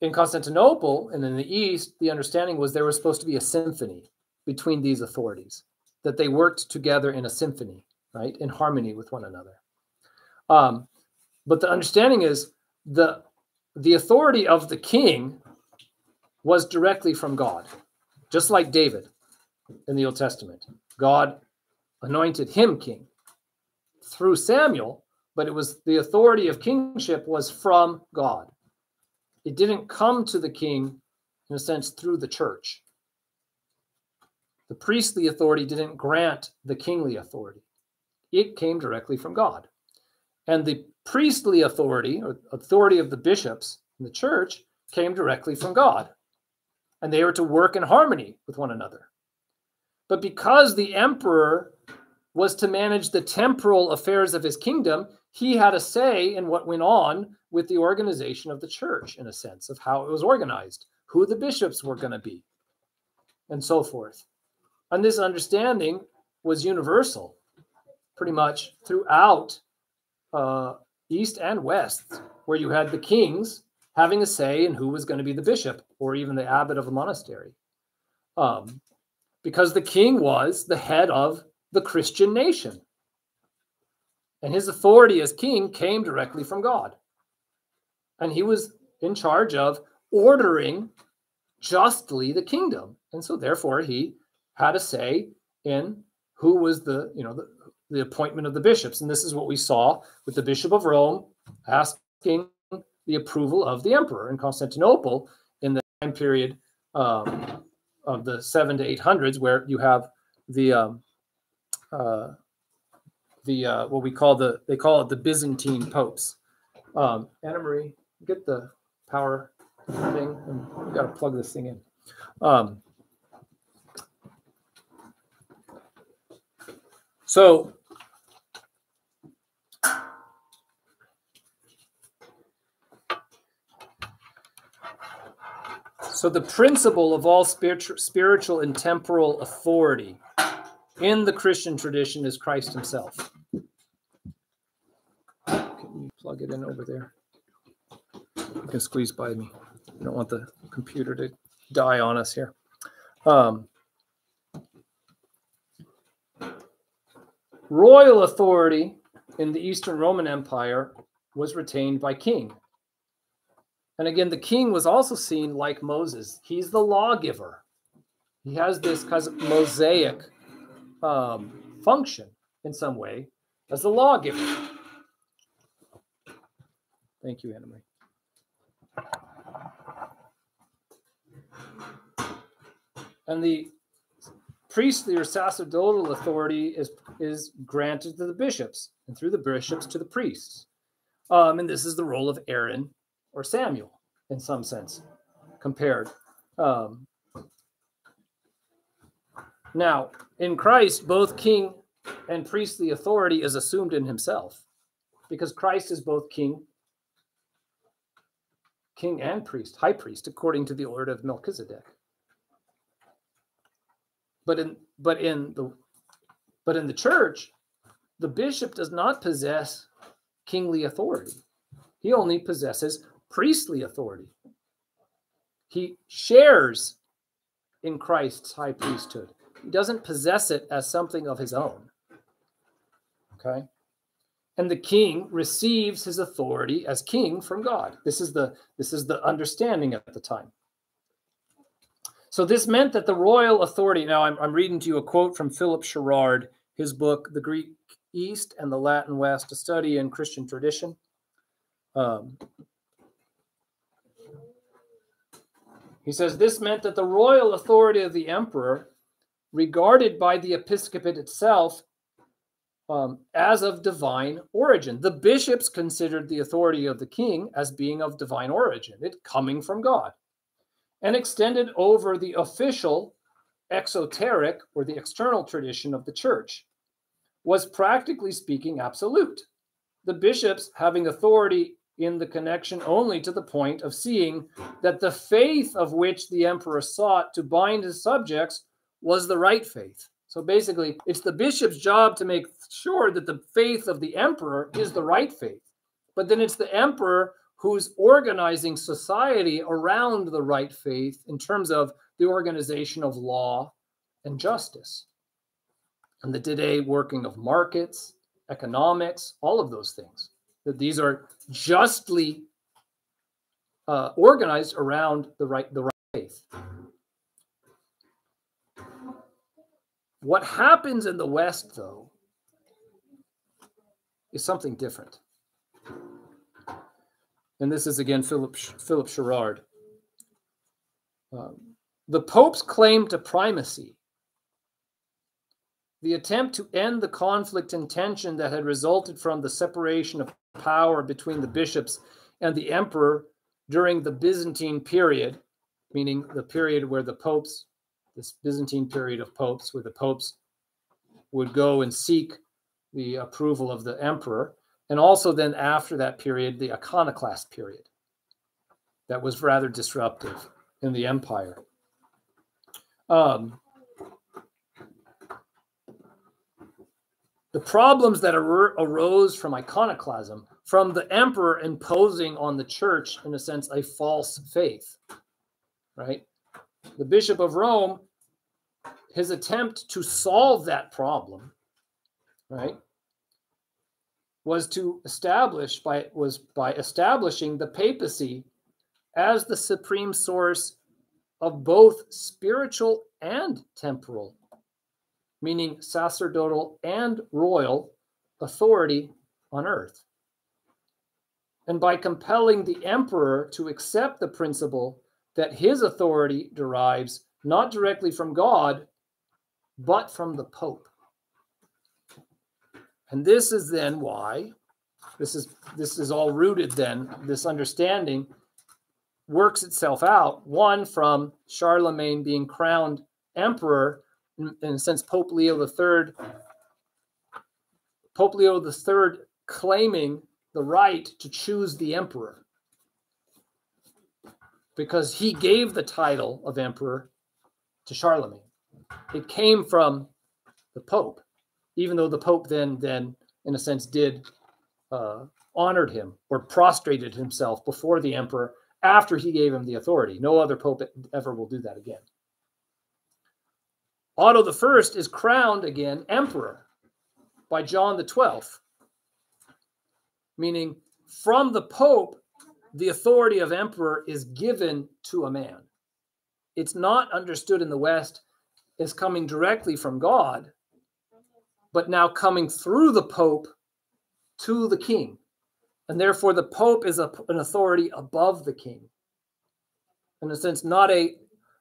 in Constantinople and in the East, the understanding was there was supposed to be a symphony between these authorities, that they worked together in a symphony, right, in harmony with one another. Um, but the understanding is the the authority of the king was directly from God just like David in the Old Testament. God anointed him king through Samuel, but it was the authority of kingship was from God. It didn't come to the king, in a sense, through the church. The priestly authority didn't grant the kingly authority, it came directly from God. And the priestly authority, or authority of the bishops in the church, came directly from God and they were to work in harmony with one another. But because the emperor was to manage the temporal affairs of his kingdom, he had a say in what went on with the organization of the church, in a sense, of how it was organized, who the bishops were going to be, and so forth. And this understanding was universal pretty much throughout uh, East and West, where you had the kings having a say in who was going to be the bishop or even the abbot of a monastery. Um, because the king was the head of the Christian nation. And his authority as king came directly from God. And he was in charge of ordering justly the kingdom. And so therefore he had a say in who was the, you know, the, the appointment of the bishops. And this is what we saw with the Bishop of Rome asking the approval of the emperor in Constantinople in the time period um, of the seven to eight hundreds, where you have the um, uh, the uh, what we call the they call it the Byzantine popes. Um, Anna Marie, get the power thing, we got to plug this thing in. Um, so So the principle of all spiritual, and temporal authority in the Christian tradition is Christ himself. Can you plug it in over there? You can squeeze by me. I don't want the computer to die on us here. Um, royal authority in the Eastern Roman Empire was retained by king. And again, the king was also seen like Moses. He's the lawgiver. He has this kind of mosaic um, function in some way as the lawgiver. Thank you, Anna. And the priestly or sacerdotal authority is, is granted to the bishops, and through the bishops to the priests. Um, and this is the role of Aaron or Samuel in some sense, compared. Um, now, in Christ, both king and priestly authority is assumed in himself because Christ is both king, king and priest, high priest, according to the order of Melchizedek. But in but in the but in the church, the bishop does not possess kingly authority. He only possesses priestly authority. He shares in Christ's high priesthood. He doesn't possess it as something of his own. Okay? And the king receives his authority as king from God. This is the this is the understanding at the time. So this meant that the royal authority. Now I'm, I'm reading to you a quote from Philip Sherrard, his book, The Greek East and the Latin West: A Study in Christian Tradition. Um, He says this meant that the royal authority of the emperor, regarded by the episcopate itself um, as of divine origin. The bishops considered the authority of the king as being of divine origin, it coming from God, and extended over the official, exoteric, or the external tradition of the church, was practically speaking absolute. The bishops having authority in the connection only to the point of seeing that the faith of which the emperor sought to bind his subjects was the right faith. So basically, it's the bishop's job to make sure that the faith of the emperor is the right faith. But then it's the emperor who's organizing society around the right faith in terms of the organization of law and justice. And the today working of markets, economics, all of those things that these are justly uh, organized around the right the right faith. What happens in the West, though, is something different. And this is again Philip Philip Sherrard. Um, the Pope's claim to primacy the attempt to end the conflict and tension that had resulted from the separation of power between the bishops and the emperor during the Byzantine period, meaning the period where the popes, this Byzantine period of popes, where the popes would go and seek the approval of the emperor, and also then after that period, the iconoclast period that was rather disruptive in the empire. Um, the problems that ar- arose from iconoclasm, from the emperor imposing on the church, in a sense, a false faith, right? The Bishop of Rome, his attempt to solve that problem right, was to establish by was by establishing the papacy as the supreme source of both spiritual and temporal, meaning sacerdotal and royal authority on earth. And by compelling the emperor to accept the principle that his authority derives not directly from God, but from the Pope. And this is then why this is this is all rooted then this understanding works itself out one from Charlemagne being crowned emperor in, in a sense Pope Leo III Pope Leo III claiming the right to choose the emperor because he gave the title of emperor to Charlemagne. It came from the Pope, even though the Pope then, then in a sense, did uh, honored him or prostrated himself before the emperor after he gave him the authority. No other pope ever will do that again. Otto I is crowned again emperor by John the Twelfth, meaning from the pope, the authority of emperor is given to a man. It's not understood in the West as coming directly from God, but now coming through the pope to the king. And therefore, the pope is a, an authority above the king. In a sense, not a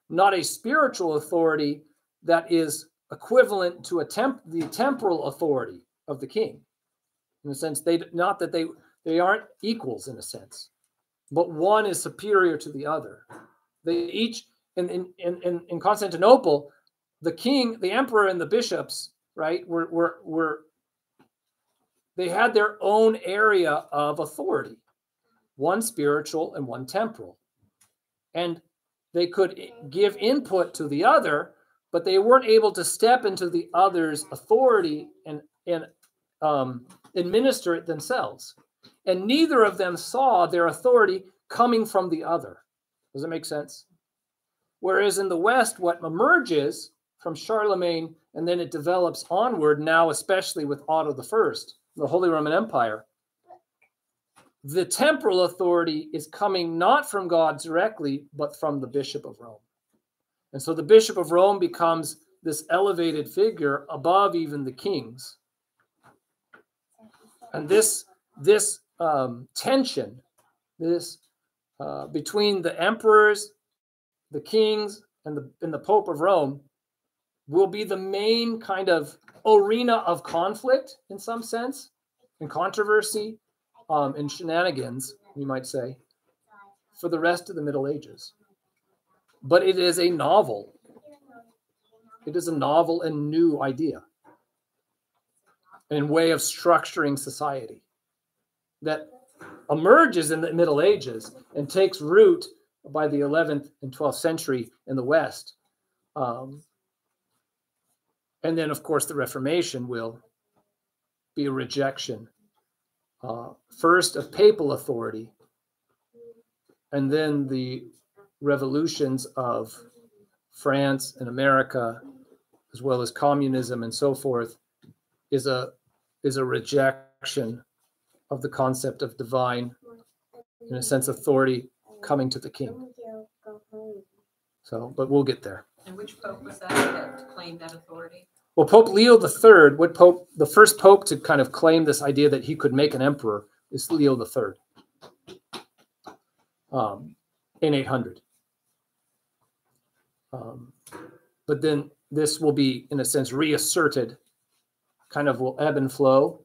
not a spiritual authority that is equivalent to a temp, the temporal authority of the king. In a sense, they not that they they aren't equals in a sense, but one is superior to the other. They each in in in, in Constantinople, the king, the emperor, and the bishops, right, were were were they had their own area of authority, one spiritual and one temporal. And they could give input to the other, but they weren't able to step into the other's authority and, and um, administer it themselves. And neither of them saw their authority coming from the other. Does that make sense? Whereas in the West, what emerges from Charlemagne and then it develops onward, now especially with Otto the First, the Holy Roman Empire, the temporal authority is coming not from God directly, but from the Bishop of Rome. And so the Bishop of Rome becomes this elevated figure above even the kings. And this, this um, tension, this uh, between the emperors, the kings, and the, and the Pope of Rome will be the main kind of arena of conflict in some sense, and controversy, um, and shenanigans, you might say, for the rest of the Middle Ages. But it is a novel. It is a novel and new idea and way of structuring society that emerges in the Middle Ages and takes root by the 11th and 12th century in the West. Um, and then, of course, the Reformation will be a rejection, uh, first of papal authority, and then the revolutions of France and America, as well as communism and so forth, is a is a rejection of the concept of divine, in a sense, authority coming to the king. So, but we'll get there. And which pope was that that claimed that authority? Well, Pope Leo III, what Pope, the first Pope to kind of claim this idea that he could make an emperor is Leo III um, in 800. Um, but then this will be, in a sense, reasserted, kind of will ebb and flow,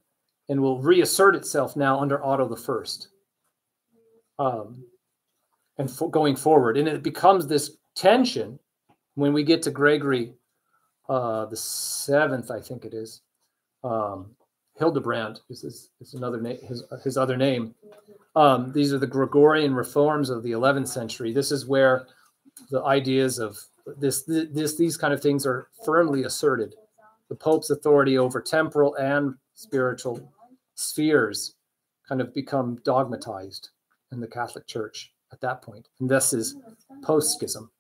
and will reassert itself now under Otto I. Um, and going forward. And it becomes this tension when we get to Gregory uh, the seventh, I think it is. Um, Hildebrand is, is, is another name, his, his other name. Um, these are the Gregorian reforms of the 11th century. This is where the ideas of this, this, these kind of things are firmly asserted. The Pope's authority over temporal and spiritual spheres kind of become dogmatized in the Catholic Church at that point. And this is post schism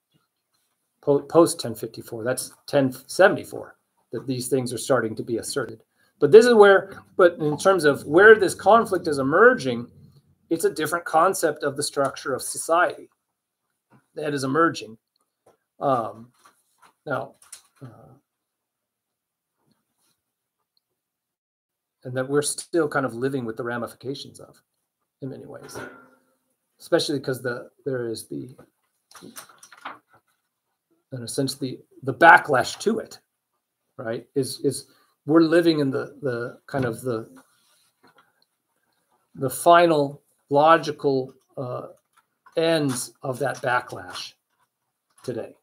post 1054. That's 1074 that these things are starting to be asserted. But this is where, but in terms of where this conflict is emerging, it's a different concept of the structure of society that is emerging. Um, now, uh, and that we're still kind of living with the ramifications of in many ways, especially because the there is the in a sense the the backlash to it, right? Is is we're living in the the kind of the the final logical uh, ends of that backlash today.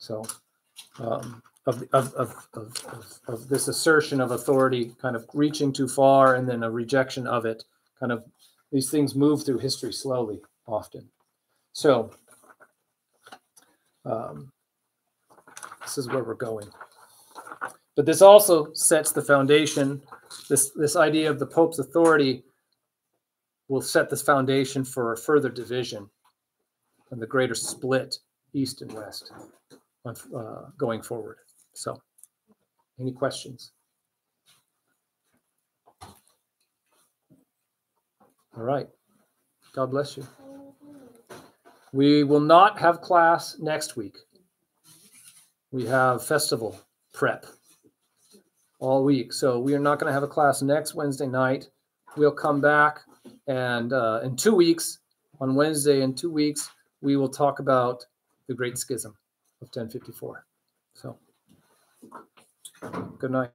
So, um, of, of, of, of, of this assertion of authority kind of reaching too far and then a rejection of it, kind of these things move through history slowly often. So, um, this is where we're going. But this also sets the foundation. This, this idea of the Pope's authority will set this foundation for a further division and the greater split east and west on, uh, going forward. So, any questions? All right. God bless you. We will not have class next week. We have festival prep all week. So we are not going to have a class next Wednesday night. We'll come back and uh, in two weeks, on Wednesday in two weeks, we will talk about the Great Schism of 1054. So, good night.